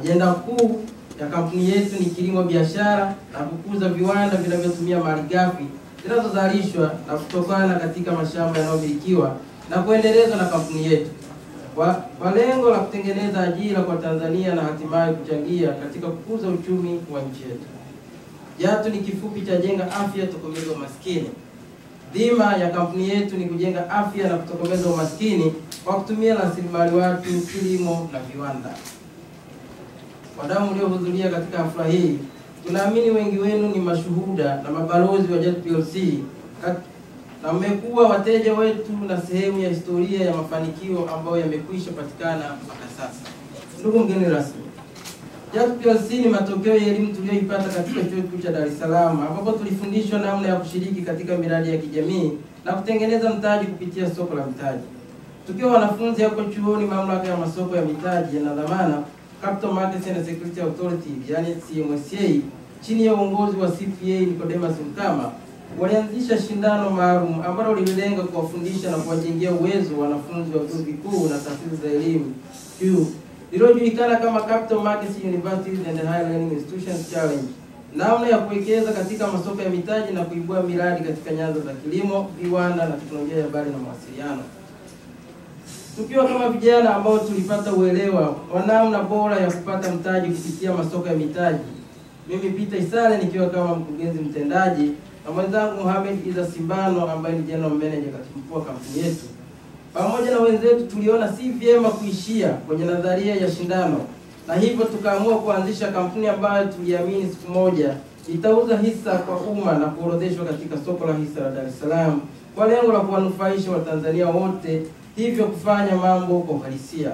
Ajenda kuu ya kampuni yetu ni kilimo biashara na kukuza viwanda vinavyotumia malighafi zinazozalishwa na kutokana katika mashamba yanayomilikiwa na kuendelezwa na kampuni yetu kwa, kwa lengo la kutengeneza ajira kwa Tanzania na hatimaye kuchangia katika kukuza uchumi wa nchi yetu. JATU ni kifupi cha jenga afya tokomeza umaskini. Dhima ya kampuni yetu ni kujenga afya na kutokomeza umaskini kwa kutumia rasilimali watu, kilimo na viwanda. Wadau mliohudhuria katika hafla hii, tunaamini wengi wenu ni mashuhuda na mabalozi wa JET PLC na mmekuwa wateja wetu na sehemu ya historia ya mafanikio ambayo yamekwisha patikana mpaka sasa. Ndugu mgeni rasmi, JET PLC ni matokeo ya elimu tuliyoipata katika chuo kikuu cha Dar es Salaam ambapo tulifundishwa namna ya kushiriki katika miradi ya kijamii na kutengeneza mtaji kupitia soko la mitaji. Tukiwa wanafunzi hapo chuoni, mamlaka ya masoko ya mitaji na dhamana Capital Markets and Security Authority, yani CMSA, chini ya uongozi wa CPA Nicodemus Mkama walianzisha shindano maalum ambalo lililenga kuwafundisha na kuwajengea uwezo wanafunzi wa vyuo vikuu na taasisi za elimu juu lililojulikana kama Capital Markets Universities and Higher Learning Institutions Challenge, namna ya kuwekeza katika masoko ya mitaji na kuibua miradi katika nyanja za kilimo, viwanda na teknolojia ya habari na mawasiliano. Tukiwa kama vijana ambao tulipata uelewa wa namna bora ya kupata mtaji kupitia masoko ya mitaji, mimi Peter Isale nikiwa kama mkurugenzi mtendaji na mwenzangu Mohamed Iza Simbano ambaye ni general manager katibu mkuu wa kampuni yetu, pamoja na wenzetu, tuliona si vyema kuishia kwenye nadharia ya shindano, na hivyo tukaamua kuanzisha kampuni ambayo tuliamini siku moja itauza hisa kwa umma na kuorodheshwa katika soko la hisa la Dar es Salaam kwa lengo la kuwanufaisha Watanzania wote, hivyo kufanya mambo kwa uhalisia.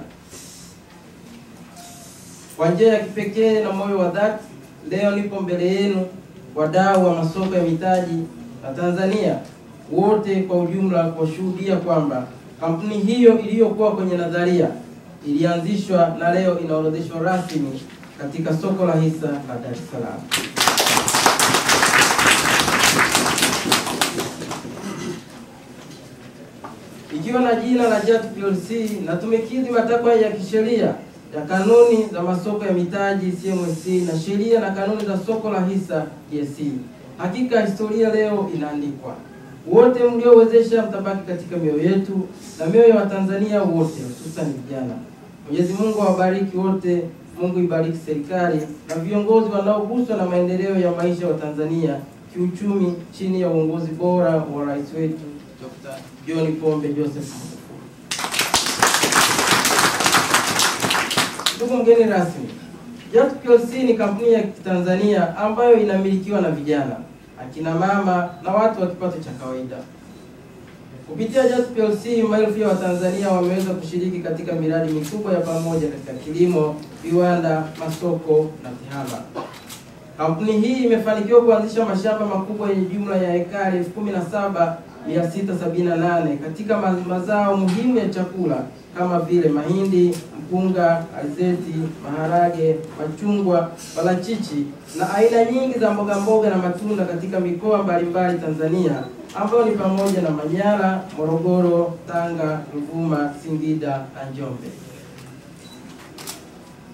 Kwa njia ya kipekee na moyo wa dhati, leo nipo mbele yenu wadau wa masoko ya mitaji na Tanzania wote kwa ujumla kuwashuhudia kwamba kampuni hiyo iliyokuwa kwenye nadharia ilianzishwa na leo inaorodheshwa rasmi katika soko la hisa la Dar es Salaam. Ikiwa na jina la JAT PLC na tumekidhi matakwa ya kisheria ya kanuni za masoko ya mitaji CMC na sheria na kanuni za soko la hisa JSE. Hakika historia leo inaandikwa. Wote mliowezesha mtabaki katika mioyo yetu na mioyo ya Watanzania wote, hususan vijana. Mwenyezi Mungu awabariki wote. Mungu ibariki serikali na viongozi wanaoguswa na maendeleo ya maisha ya Tanzania kiuchumi chini ya uongozi bora wa rais wetu Dr. John Pombe Joseph Ndugu mgeni rasmi, Jack PLC ni kampuni ya Tanzania ambayo inamilikiwa na vijana, akina mama na watu wa kipato cha kawaida. Kupitia JATU PLC, maelfu ya Watanzania wameweza kushiriki katika miradi mikubwa ya pamoja katika kilimo, viwanda, masoko na tehama. Kampuni hii imefanikiwa kuanzisha mashamba makubwa yenye jumla ya ekari 17678 katika mazao muhimu ya chakula kama vile mahindi, mpunga, alizeti, maharage, machungwa, parachichi na aina nyingi za mboga mboga na matunda katika mikoa mbalimbali Tanzania ambayo ni pamoja na Manyara, Morogoro, Tanga, Ruvuma, Singida na Njombe.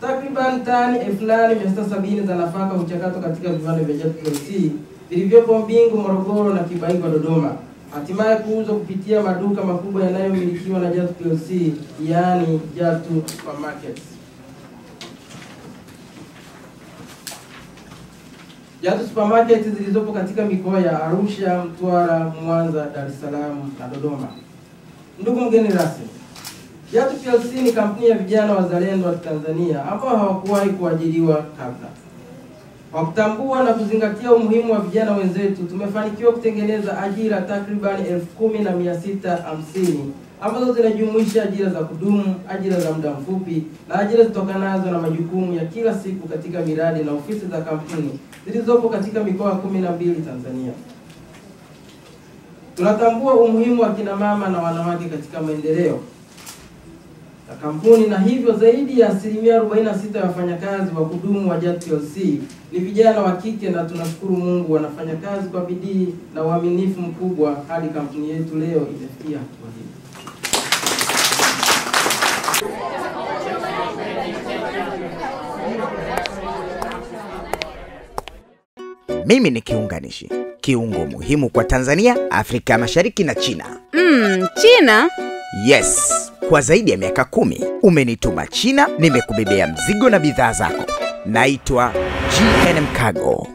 Takriban tani 8670 za nafaka huchakatwa katika viwanda vya JATU PLC vilivyopo Mbingu, Morogoro na Kibaigwa, Dodoma, hatimaye kuuzwa kupitia maduka makubwa yanayomilikiwa na JATU PLC, yaani JATU Supermarkets. JATU Supermarkets zilizopo katika mikoa ya Arusha, Mtwara, Mwanza, Dar es Salaam na Dodoma. Ndugu mgeni rasmi, JATU PLC ni kampuni ya vijana wazalendo wa Tanzania ambao hawakuwahi kuajiriwa kabla. Kwa kutambua na kuzingatia umuhimu wa vijana wenzetu, tumefanikiwa kutengeneza ajira takribani elfu kumi na mia sita hamsini ambazo zinajumuisha ajira za kudumu, ajira za muda mfupi na ajira zitokanazo na majukumu ya kila siku katika miradi na ofisi za kampuni zilizopo katika mikoa kumi na mbili Tanzania. Tunatambua umuhimu wa kina mama na wanawake katika maendeleo na kampuni na hivyo zaidi ya asilimia 46 ya wafanyakazi wa kudumu wa JAT PLC ni vijana wa kike, na tunashukuru Mungu wanafanya kazi kwa bidii na uaminifu mkubwa hadi kampuni yetu leo imefikia hatua hii. Mimi ni kiunganishi, kiungo muhimu kwa Tanzania, Afrika Mashariki na China. Mm, China Yes, kwa zaidi ya miaka kumi umenituma China, nimekubebea mzigo na bidhaa zako. Naitwa GNM Cargo.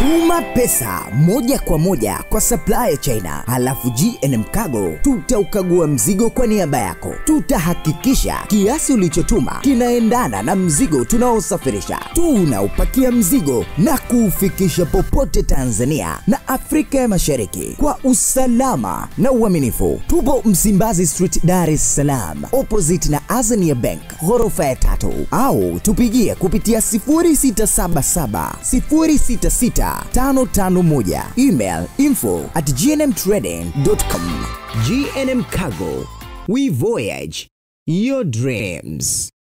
Tuma pesa moja kwa moja kwa supplier China, halafu GNM Cargo tutaukagua mzigo kwa niaba yako. Tutahakikisha kiasi ulichotuma kinaendana na mzigo tunaosafirisha. Tunaupakia mzigo na kuufikisha popote Tanzania na Afrika ya Mashariki kwa usalama na uaminifu. Tupo Msimbazi Street, Dar es Salaam, opposite na Azania Bank, ghorofa ya tatu, au tupigie kupitia 0677 066 551 email info at gnmtrading.com GNM Cargo we voyage your dreams